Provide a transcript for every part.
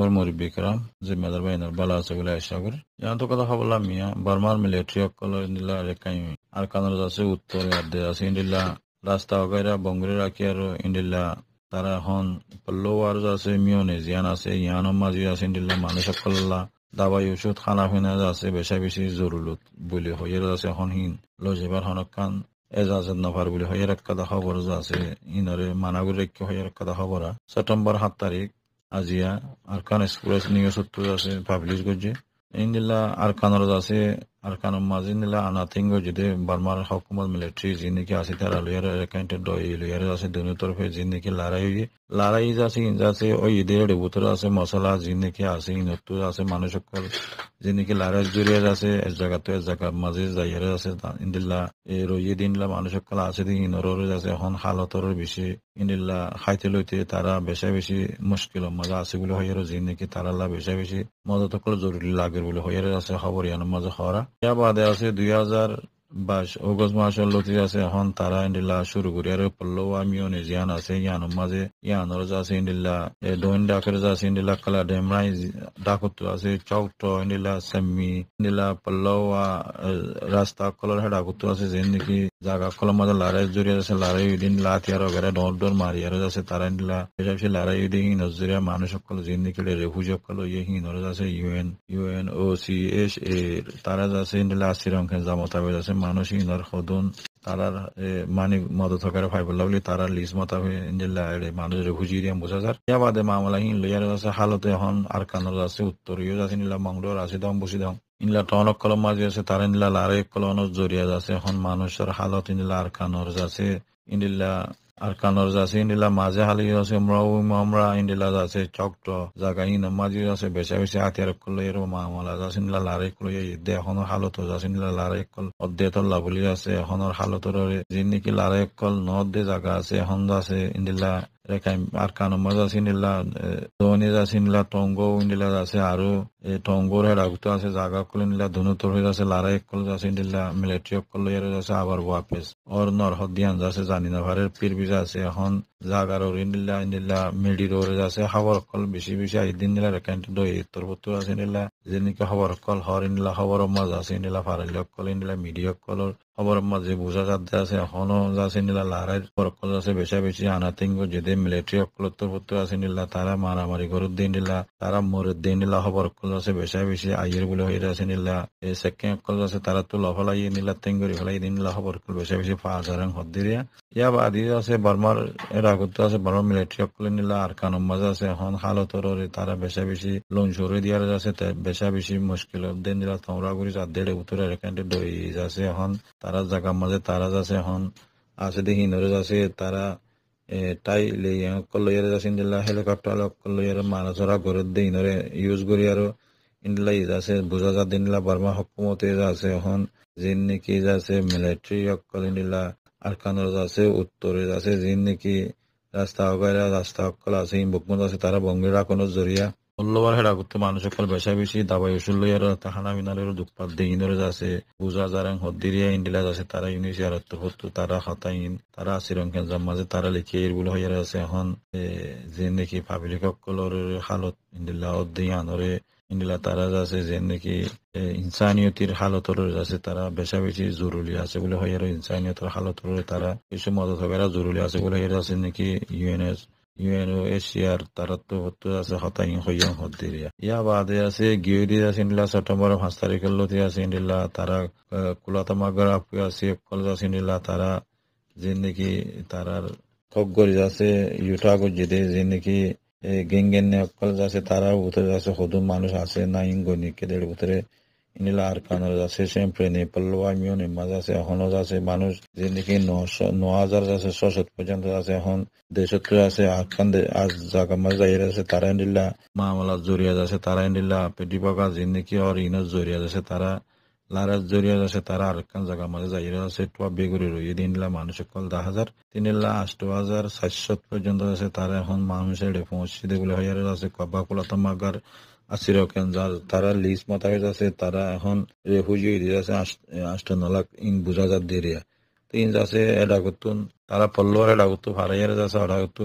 ওর মরি বিক্রম জিম্মাদার বাহিনীর বালা আছে বলে আশা করি। জানতো কথা বললাম মিয়া, বার্মার মিলিটারি অকল নিলা রেখাই আর কানর আছে উত্তর ইয়ার্দে আছে ইন্ডিল্লা রাস্তা অগাইরা বঙ্গরে রাখি আর ইন্ডিল্লা তারা হন পল্লোয়ার আছে মিয়নে জিয়ান আছে ইয়ানো মাঝি আছে ইন্ডিল্লা মানুষ সকল্লা দাবাই ওষুধ, খানা ফিনা আছে বেশা বেশি জরুরত বলে হইয়ের আছে হনহীন লজেবার হনকান এজাজত নফার বলে হইয়ের এক কথা খবর আছে ইনরে মানাগুর রেখে হইয়ের কথা খবরা। সেপ্টেম্বর সাত তারিখ আজিয়া আরকান এক্সপ্রেস নিউজ আছে পাবলিশ করছে ইন্দিলা আরকানের আছে আরকানের মাঝে নিলা আনাথিঙ্গ যদি বার্মার হকুমত মিলিটারি যিনিকি আছে তারা লইয়ার একাউন্টে দই লইয়ার আছে দুনো তরফে যিনিকি লড়াই হয়ে লড়াই আছে আছে ওই ঈদের ভিতরে আছে মশলা যিনিকি আছে ইনতো আছে মানুষ সকল যিনিকি লড়াই জড়িয়ে আছে এক জায়গা তো এক জায়গা মাঝে যাইয়ার আছে ইন্দিল্লা এই রইয়ে দিনলা মানুষ সকল আছে দিন ইনর আছে এখন হালতর বেশি ইন্দিল্লা খাইতে লইতে তারা বেশা বেশি মুশকিল মজা আছে বলে হইয়ার যিনিকি তারা বেশা বেশি মদত সকল জরুরি লাগে বলে হইয়ার আছে খবর ইয়ানোর মাঝে হরা ইয়া বাদে আছে দুই হাজার বাইশ অগস্ট মাসের লতি আছে, এখন তারা ইন্ডিলা শুরু করি। আর পল্লব, আমিও জিয়ান আছে ইয়ানোর মাঝে ইয়ানোর আছে ইন্ডিলা দৈন ডাকের আছে ইন্ডিলা কালা ডেমরাই ডাকত আছে চৌট ইন্ডিলা সেমি ইন্ডিলা পল্লব রাস্তা কলর হেডা করতে আছে যে নাকি জাগা কলর মাঝে লড়াই জড়িয়ে আছে লড়াই দিন লাথিয়ার ওগারে ডর ডর মারিয়ার আছে তারা ইন্ডিলা এসব লড়াই দিন হিন জড়িয়া মানুষ সকল যে নাকি রেফুজ সকল ইয়ে হিনর আছে ইউএন ইউএন ও সি এস এ তারা আছে ইন্ডিলা আসির অঙ্কে জামতাবেদ আছে মানুষ ইনর হদন তারার মানে মদত সহকারে ফাইবার লাগলি তারা লিজ মতা ইন্দিল্লা মানুষের হুজি দিয়ে বোঝা যার। ইয়া বাদে মামলা হিন লইয়ার আছে হালতে এখন আর কানর আছে উত্তর ইয়ে আছে নিলা মংডোর আছে দম বসি দম ইনলা টনক কলম মাঝে আছে, তার ইনলা লারে কলম জরিয়া আছে এখন মানুষের হালত ইনলা আর কানর আছে ইন্দিল্লা আর কানর আছে ইন্ডিলা মাঝে হালি আছে আমরা ইন্ডিলা আছে চকট জায়গা ইন মাঝে আছে বেশা বেশি হাতিয়ার করলে এর মামলা আছে নিলা লারে করলে দে এখনো হালত আছে নিলা লারে কল অধ্যে তোর লাভলি আছে এখনোর হালতর যে নাকি লারে কল নদ দে জায়গা আছে এখন আছে ইন্ডিলা রেখাই আর কানো মাঝে আছে নিলা ধনী আছে নিলা টঙ্গ ইন্ডিলা আছে এই টঙ্গর হেড আগুতো আছে জাগা কলে নিলা ধনু তোর আছে লারা এক কল আছে নিলা মিলিটারি কল আছে আবার ওয়াপেস অর নর হদিয়ান আছে জানি না ভারের পীর আছে এখন জাগার ইন্ডিলা ইন্ডিলা মিডি রোরে আছে খবর কল বেশি বেশি আইদিন নিলা রেকাইন্ট দই তোর আছে নিলা যেনিকে খবর কল হর ইন্ডিলা খবর মাঝ আছে ইন্ডিলা ফারাইল কল ইন্ডিলা মিডিয়া কলর খবর মাঝে বুঝা যাতে আছে, এখনও আছে নিলা লারাই কল আছে বেশা বেশি আনাতিঙ্গ যেদে মিলিটারি অকল তোর পত্র আছে নিলা তারা মারামারি করত দিন নিলা তারা মরে দিন নিলা খবর কল আছে বেশা বেশি আইয়ের বলে হয়ে আছে নিলা এই সেকেন্ড কল আছে তারা তো লফলাই নিলা তেঙ্গরি ফেলাই দিন নিলা খবর কল বেশা বেশি পাঁচ হাজার হদ দিরিয়া ইয়া বাদি আছে বর্মার এর আগত আছে বর্মার মিলিটারি অকল নিলা আর কানম মাঝে আছে এখন হালতর তারা বেশা বেশি লোন সরে দিয়ার আছে বেশা বেশি মুশকিল দিন নিলা তোমরা করি চার দেড় উত্তরে এখানে দই আছে এখন তারা জায়গার মাঝে তারা আছে এখন আছে দেখি নরে আছে তারা তাই কল্লয়ার আছে ইন্দিলা হেলিকপ্টার কল্লয়ার মানসরা ঘরের দিয়ে ইনরে ইউজ করি আর ইন্দিলা ইজ আছে বুঝা যা দিনলা বার্মা হকুমতে আছে এখন যিন নাকি আছে মিলিটারি অকল ইন্দিলা আরকানের আছে উত্তরে আছে নাকি রাস্তা অগাইরা রাস্তা অকল আছে বুকমত আছে তারা বঙ্গের রাখনের জরিয়া মূল্যবার হেরা করতে মানুষ সকল বেশা বেশি দাবাই উসুল লইয়ার তাহানা মিনালের দুঃখপাত দিয়ে ইনরে আছে বুঝা যারাং হদ্দিরিয়া ইন্ডিলা আছে তারা ইউনিসি আর হতো তারা হতাইন তারা আসিরঙ্কেন মাঝে তারা লিখে এরগুলো হইয়ার আছে এখন যে নাকি পাবলিক সকলের হালত ইন্ডিলা আনরে তারা আছে যে নাকি ইনসানিয়তির হালতর আছে তারা বেশা বেশি জরুরি আছে বলে হইয়ার ইনসানিয়তের হালতর তারা কিছু মদত হবে জরুরি আছে বলে হইয়ার আছে নাকি ইউএনএস, ইউএনও এশিয়ার তারা তো হতে আছে হতাই হইয়াং হদ্দিরিয়া ইয়া বাদে আছে গিয়রি আছে ইন্ডিলা সেপ্টেম্বর পাঁচ তারিখের আছে ইন্ডিলা তারা কুলাতামাগর আপু আছে কলেজ আছে ইন্ডিলা তারা, যে নাকি তারার খগরি আছে ইউটা গজিদে যে নাকি আছে তারা ভিতরে আছে সদু মানুষ আছে, না ইঙ্গনি কেদের ভিতরে ইনিলা আছে নেপাল আমিও নেমাজ আছে এখনও আছে মানুষ যে নশো ন হাজার আছে ছশো পর্যন্ত আছে এখন দেশত আছে, আখান আজ জাগা মাঝ যাইর আছে তারা ইন্দিল্লা মামলা জড়িয়া আছে তারা পাকা যে নাকি আর ইনত জড়িয়া আছে তারা লারাজ জড়িয়া আছে তারা আরেকখান জায়গা মাঝে যাই আছে টুয়া বেগুড়ি রইয়ে দিনলা মানুষ কল দা হাজার তিনলা আষ্ট হাজার সাতশত পর্যন্ত আছে তারা এখন মানুষের পৌঁছে দেগুলো হইয়ার আছে কবা কুলাতা মাগার আসিরকেন যার তারা লিস্ট হয়ে আছে তারা এখন রেফুজি আছে আষ্ট ন লাখ ইন বুঝা যার দেরিয়া তো ইন আছে এটা করতুন তারা পল্লর এটা করতো ফারাইয়ার যাচ্ছে ওরা করতো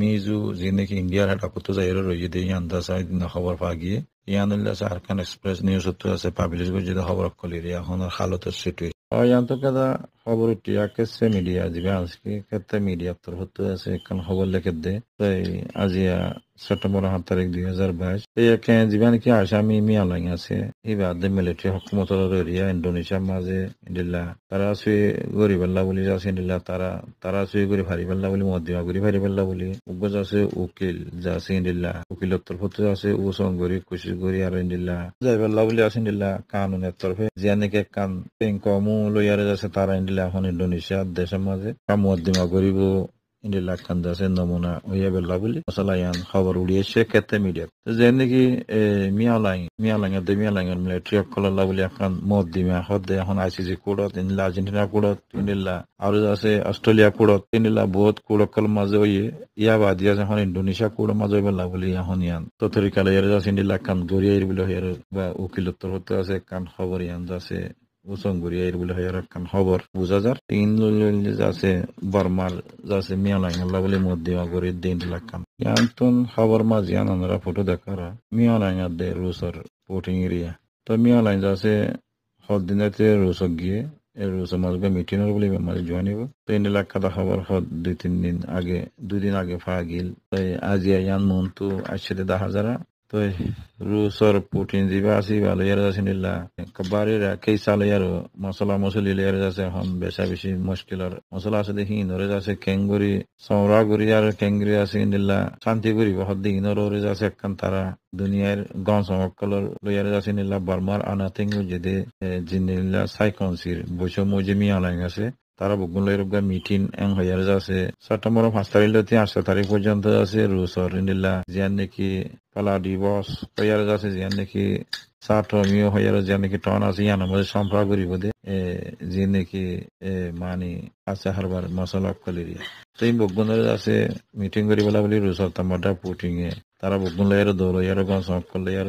মিজু যে নাকি ইন্ডিয়ার এটা করতো যাই রয়ে দিয়ে ইয়ান্দা সাই খবর পা গিয়ে। ইয়ান আছে আরকান এক্সপ্রেস নিউজ আছে পাবলিশ করে যদি খবর কলির এখন হালতের সিটুয়েশন অয়ান্ত কাদা খবর টিয়াকেছে মিডিয়া যিবা আজকে ক্ষেত্রে মিডিয়া তোর হতে আছে এখন খবর লেখে দে। তাই আজিয়া সেপ্টেম্বর সাত তারিখ দুই হাজার বাইশ একে যিবা নাকি আসামি মিয়ালাং আছে এই বাদে মিলিটারি হকুমতর এরিয়া ইন্ডোনেশিয়ার মাঝে ইন্ডিল্লা তারা সুই গরি পেল্লা বলি যাচ্ছে ইন্ডিল্লা তারা তারা সই করে ফারি পেল্লা বলি, মধ্যমা করে ফারি পেল্লা বলি। উগজ আছে উকিল যা আছে ইন্ডিল্লা উকিলের তরফ আছে, ও সঙ্গরি কুশি করি আর ইন্ডিল্লা যাই পেল্লা বলি আছে ইন্ডিল্লা কানুনের তরফে। জিয়া নাকি কান কমু লইয়ারে যাচ্ছে তারা ইন্ডিল্লা এখন ইন্ডোনেশিয়ার দেশের মাঝে। মধ্যমা গরিব ইন্ডিয়া কান যাচ্ছে নমুনা হইয়া বেলা বলি মশলা ইয়ান খবর উড়িয়েছে ক্ষেত্রে মিডিয়া যে নাকি মিয়ালাইং মিয়ালাইং এর মিয়ালাইং এর মিলিটারি কললা বলি এখন মদ দিমা হদে এখন আইসিসি কুড়ত ইন্ডিলা আর্জেন্টিনা কুড়ত ইন্ডিলা আর আছে অস্ট্রেলিয়া কুড়ত ইন্ডিলা বহুত কুড়কল মাঝে হইয়ে ইয়া বাদি আছে এখন ইন্ডোনেশিয়া কুড় মাঝে বেলা বলি এখন ইয়ান তথরিকালে ইয়ার যাচ্ছে ইন্ডিলা কান গড়িয়ে বলে হিয়ার বা উকিলত্তর হতে আছে কান খবর ইয়ান যাচ্ছে উসংগুরি এর বলে হয় একখান খবর। বুঝা যার, তিন আছে বর্মার যাচ্ছে মিয়ালাং আল্লাহ বলে মধ্যে আগরে দিন লাগান ইয়ান্তন খবর মাঝে আনারা ফটো দেখারা মিয়ালাং আর দে রুসর পোটিং এরিয়া। তো মিয়ালাং যাচ্ছে হদ দিনাতে রুসক গিয়ে মাঝবে মিটিনের বলে মাঝে জোয়ানিব তো ইন এলাকাটা খবর, হদ দুই, তিন আগে, দুই দিন আগে ফা গিল তাই আজিয়া ইয়ান মন তো আসছে দেখা যারা। তো রুসর পুটিন জিবা আসি ভালো ইয়ার আছে নিলা কবারির কেই সালে ইয়ার মশলা মশলি ইয়ার আছে এখন বেশা বেশি মুশকিলর মশলা আছে দেখি নরে আছে কেঙ্গুরি সৌরা গুরি আর কেঙ্গুরি আছে নিলা শান্তি করি বহুত দিন নরে আছে একখান তারা দুনিয়ার গন সমকলর লইয়ার আছে নিলা বর্মার আনাতিং যেদে জিনিলা সাইকনসির বৈষম্য যে মিয়ালাইং আছে তারা বগুন রোগা মিটিং এং হইয়ার আছে সেপ্টেম্বর পাঁচ তারিখ লতি আটশো তারিখ পর্যন্ত আছে। রুসর নিলা জিয়ান নাকি পালা দিবস হইয়ার আছে জিয়ান নাকি সাত মিও হইয়ার জিয়ান নাকি টন আছে। ইয়ান মধ্যে সম্পর্ক করিব দে। যে নাকি মানি আছে হারবার মশলা কলিরিয়া তো এই বগুনের আছে মিটিং করি বলা বলি রুসর তামাটা পুটিং এ তারা বগুন লইয়ার দৌল ইয়ার গন সকল লইয়ার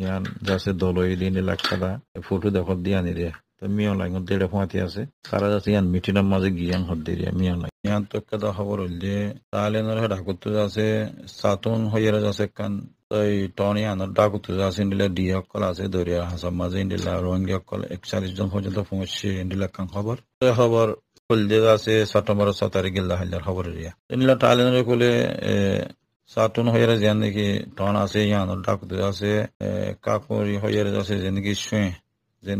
ইয়ান যাচ্ছে দলই দিন এলাকা ফটো দেখত দিয়ে আনি রে। তো মিয়াও লাইন দেড়ে ফাঁতি আছে তারা যাচ্ছে ইয়ান মিটিনের মাঝে গিয়ান হত দিয়ে মিয়াও লাইন ইয়ান তো কথা খবর হল যে তাহলে ডাকুতে আছে সাতুন হইয়ার যাচ্ছে কান এই টনি আনার ডাকুতে আছে ইন্ডিলা ডি অকল আছে দরিয়া হাসাব মাঝে ইন্ডিলা রোহিঙ্গা অকল একচাল্লিশ জন পর্যন্ত পৌঁছছে ইন্ডিলা কান খবর খবর হলদে আছে সেপ্টেম্বর ছ তারিখ গিল্লা হাইলার খবর এরিয়া ইন্ডিলা টাইলেনের কোলে সাতুন হইয়ারে যেন নাকি টন আছে ইয়ানোর ডাকুতে আছে কাকুরি হইয়ারে আছে যে নাকি শুয়ে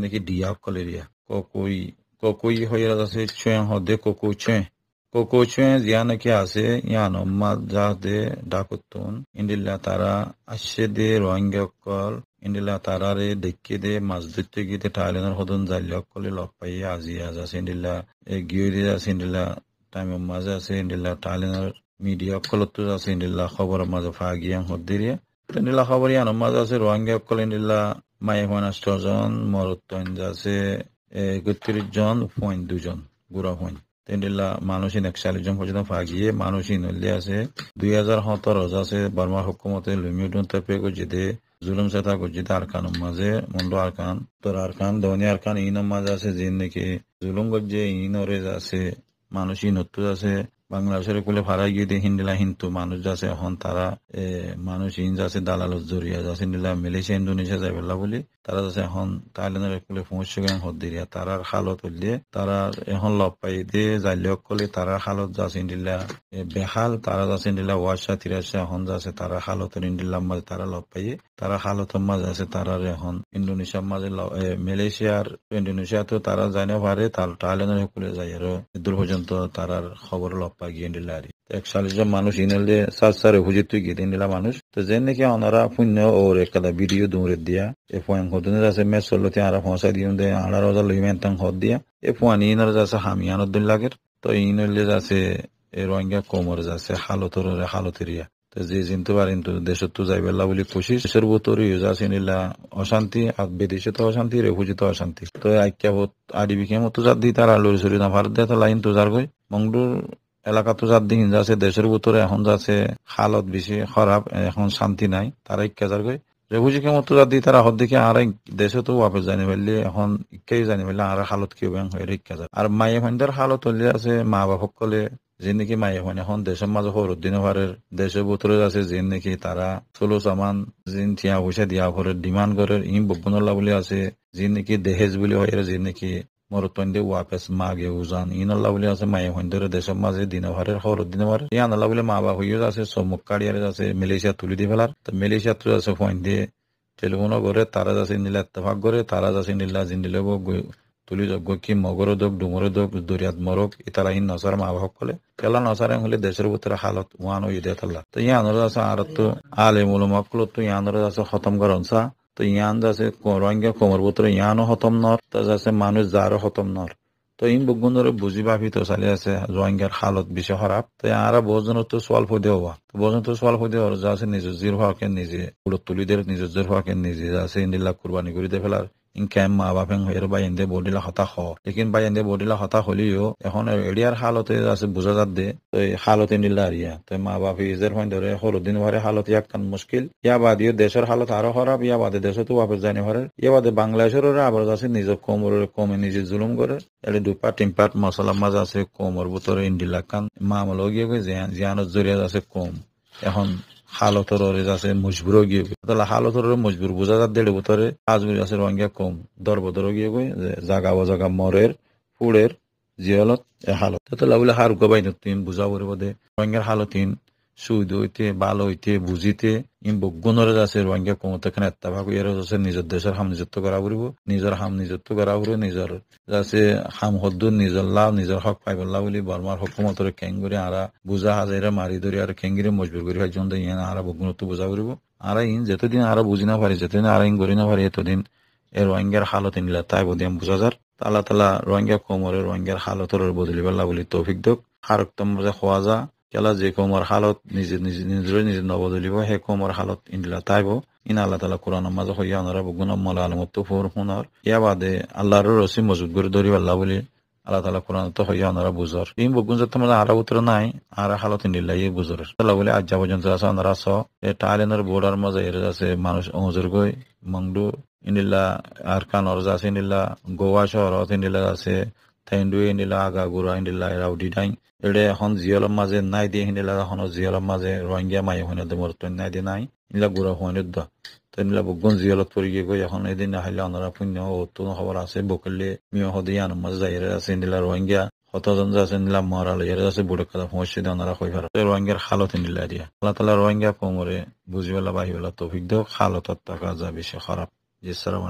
নাকি ডিয়া কলেরিয়া ককুই ককুই হইয়ারে আছে ছুঁয়ে হদে ককু ছুঁয়ে ককু ছুঁয়ে জিয়া নাকি আছে ইয়ানো মা যা দে ডাকুতুন ইন্ডিলা তারা আসছে দে রোহিঙ্গা কল। ইন্ডিলা তারারে দেখে দে মাছ ধরতে গিয়ে টাইলেনের হদন জালি অকলে লগ পাই আজি আজ আছে ইন্ডিলা গিয়ে আছে ইন্ডিলা টাইমের মাঝে আছে। ইন্ডিলা টাইলেনের মিডিয়া অকলত আছে ইন্ডিলা খবর মাঝে ফা গিয়াং হদ্দিরিয়া ইন্ডিলা খবর ইয়ানো মাঝে আছে রোহিঙ্গা ইন্ডিলা মাই পঞ্চাশ জন মরত আছে একত্রিশ জন পয়েন্ট দুজন গুড়া পয়েন্ট তেন্ডিলা মানুষ একচাল্লিশ জন পর্যন্ত ফাগিয়ে মানুষ নল্লি আছে দুই হাজার সতেরো আছে বার্মা হুকুমতে লুমিউডন তেপে গজিদে, জুলুম সেতা গজিদে আরকান মাঝে মন্ড আরকান তোর আরকান, ধনী আরকান ইনম মাঝে আছে যে নাকি, জুলুম গজে ইনরে আছে মানুষ ইনত্তু আছে বাংলাদেশের কুলে ফারাই গিয়ে হিন্দিলা হিন্দু মানুষ যাচ্ছে, এখন তারা মানুষ ইন যাচ্ছে দালাল জরিয়া যাচ্ছে নিলা মালয়েশিয়া ইন্দোনেশিয়া যাই পেলা বলি, তারা যাচ্ছে এখন থাইল্যান্ডের কুলে পৌঁছে গেন হদ্দিরিয়া তারার হালত হইলে তারা এখন লব পাই দিয়ে যাইলে কলে তারার হালত যাচ্ছে ইন্ডিলা বেহাল, তারা যাচ্ছে ইন্ডিলা ওয়াশা তিরাশা এখন যাচ্ছে, তারা হালতের ইন্ডিলার মাঝে তারা লব পাইয়ে তারা হালতের মাঝে আছে তারার এখন ইন্দোনেশিয়ার মাঝে মালয়েশিয়ার ইন্দোনেশিয়াতেও তারা যাই না পারে, তার থাইল্যান্ডের কুলে যাই আর দূর পর্যন্ত তারার খবর লব পাগিয়ে দিলারি একচল্লিশ জন মানুষ ইনলে সাত সারে হুজিত তুই গিয়ে দিলা মানুষ। তো যে নাকি ওনারা পুণ্য ওর একটা ভিডিও দৌড়ে দিয়া, এ পয়েন্ট হদিন আছে মেস চলতে আরা পৌঁছা দিয়ে দে আড়ার হাজার লইমেন তাং হদ দিয়া। এ পয়েন্ট ইনার যাচ্ছে হামিয়ানোর দিন লাগের। তো ইনলে যাচ্ছে এ রোহিঙ্গা কোমর যাচ্ছে হালতর হালতেরিয়া তো যে চিনতে পারেন তো দেশত তো যাই বেলা খুশি। দেশের ভিতরে যাচ্ছে নিলা অশান্তি, আর বিদেশে তো অশান্তি রেফুজি তো অশান্তি। তো আইকিয়া হত আডিবি কে মতো যার দিই তারা লড়ি সরি না ভারত দেয় তো লাইন তো যার গই। মংডুর এলাকা তো যার দিন যাচ্ছে, দেশের ভিতরে এখন যাচ্ছে, হালত বেশি, খারাপ, এখন শান্তি নাই তারা ইচ্ছা যার গই রেফুজি কেমন তো যদি তারা হদ দেখে আর দেশে তো ওয়াপস জানি ফেললে এখন ইকাই জানি ফেললে আর হালত কি ব্যাং হয়ে রেখা যায় আর মায়ে ফাইন্দার হালত হলে আছে মা বাপক কলে যে নাকি মায়ে ফাইন এখন দেশের মাঝে সরুর দিনে ভারের দেশের ভিতরে আছে যে নাকি তারা চলো সামান জিন থিয়া পয়সা দিয়া করে ডিমান্ড করে, ইম বব্বনল্লা বলে আছে, যে নাকি দেহেজ বুলি হয়, যে নাকি মরতন্দে ওয়াপেস মাগে উজান ইনল্লা বলে আছে মায়ে ফাইন্দার দেশের মাঝে দিনে ভারের সরুর দিনে ভারের ইয়ান আল্লাহ বলে মা বাপ হইও আছে চমক কাড়িয়ারে আছে মালয়েশিয়া তুলি দিয়ে ফেলার তো মালয়েশিয়া তো আছে ফাইন দিয়ে টেলিফোনও করে তারা যাচ্ছে নিলা এত্তেফাক করে তারা যাচ্ছে নিলা জিন্দিলে তুলি যোগ্য কি মগর দোক ডুমর দোক দরিয়াত মরক ইতারা ইন নসার মা বাপ কলে কেলা নসারে হলে দেশের ভিতরে হালত ওয়ান ওই দিয়ে তো ইয়ানোর আছে আর তো আলে মুলো মকল তো ইয়ানোর আছে খতম করন সা তো ইয়ান যাচ্ছে রোহিঙ্গা কোমর ভিতরে ইয়ানও খতম নর তা যাচ্ছে মানুষ যারও খতম নর তো ইন বুগুনরে বুঝি ভাবি তো চালি আছে রোহিঙ্গার হালত বেশি খারাপ তো আর বহুজনের তো সোয়াল ফুদে হওয়া তো বহুজন তো সোয়াল ফুদে হওয়ার যা আছে নিজের জির হওয়াকে নিজে তুলি দের নিজের জির হওয়াকে নিজে যা আছে ইন্দিল্লা কুরবানি করে দিয়ে ফেলার ইনকাম মা বাপেন হয়ে বাইন্দে বডিলা হতা হ। লেকিন বাইন্দে বডিলা হতা হলিও এখন এরিয়ার হালতে আছে বুঝা যাত দে তো এই হালতে নিলা আরিয়া তো মা বাপ ইজের ফাইন ধরে হরুদিন ভারে হালত ইয়াকান মুশকিল ইয়া বাদিও দেশের হালত আরও খারাপ ইয়া বাদে দেশে তো বাপের জানি ভারে ইয়া বাদে বাংলাদেশের আবার আছে নিজের কোমর কমে নিজে জুলুম করে এলে দুপাট টিমপাট মশলা মাছ আছে কোমর ভিতরে ইন্ডিলা কান মামলা গিয়ে জিয়ানোর জরিয়া আছে কম। এখন হালতর আছে মজবুর গিয়ে তাহলে হালতর মজবুর বোঝা যার দেড় বছরে আজগুলি আছে রঙিয়া কম। দরবদর গিয়ে গই জাগা বজাগা মরের ফুড়ের জিয়ালত এ হালত। তাহলে বলে হার গবাই নতুন বুঝা পড়ব দে রঙের হালতিন সুদ হইতে ভালো হইতে, বুঝিতে, ইম বগুণরে আছে রোহিঙ্গা কমতে এখানে এত্তাভাগ ইয়ার আছে, নিজের দেশের হাম নিজত্ব করা পড়ব নিজের হাম নিজত্ব করা পড়ব নিজের আছে হাম হদ্দু নিজের লাভ, নিজের হক পাইবল্লা বলি বর্মার হকুমতর কেঙ্গুরি আরা বুঝা হাজারে মারি ধরি, আর কেঙ্গিরে মজবুর করি, হয় জন্য ইয়ান আরা বগুণত্ব বুঝা পড়ব আর ইন যেতদিন আরা বুঝি না পারি, যেতদিন আর ইন করি না পারি, এতদিন এ রোহিঙ্গার হালত নিলা তাই বদিয়াম বুঝা যার। তালা তালা রোহিঙ্গা কোমরে রোহিঙ্গার হালতর বদলি পাল্লা বলি তৌফিক দোক। হারক্তম খোয়া যা কেলা যে কোমর হালত নিজে নিজে নিজরে নিজে নবদলিব সেই কোমর হালত ইন্দিলা তাইব। ইন আল্লাহ তালা কোরআন মাঝে হইয়া ওনারা বুগুন মলা আলমত ফোর হুনর। ইয়া বাদে আল্লাহর রসি মজুদ করে ধরি আল্লাহ বলি। আল্লাহ তালা কোরআন তো হইয়া ওনারা বুঝর এই বুগুন যাতে মানে আরা উত্তর নাই, আর হালত ইন্দিল্লা ইয়ে বুঝর আল্লাহ বলে আজ পর্যন্ত আছে ওনারা স এ টাইলেনের বোর্ডার মাঝে এর আছে মানুষ অজর গই, মংডু। ইন্দিল্লা আর কানর আছে ইন্দিল্লা গোয়া শহরত ইন্দিল্লা আছে। থেন্ডু ইন্দিল্লা আগা গুড়া ইন্দিল্লা রাউডি ডাইং এড়ে এখন জিয়লর মাঝে নাই দিয়ে হিনিলা এখন জিয়লর মাঝে রোহিঙ্গা মাই হইনে দে মোর নাই দিয়ে নাই ইলা গুড়া হইনে দ তো নিলা বগুন জিয়লত পরি গিয়ে গই এখন এদিন হাইলে অনারা পুণ্য ও তো খবর আছে বকলে মিয় হদি আন মাঝে যাইরে আছে নিলা রোহিঙ্গা হতজন আছে নিলা মরাল এর আছে বুড়ে কথা পৌঁছে দিয়ে ওনারা কই ফার রোহিঙ্গার হালত নিলা দিয়া আল্লাহ তালা রোহিঙ্গা কোমরে বুঝিবেলা বাহিবেলা তৌফিক দেও হালত টাকা যা বেশি খারাপ জি সালাম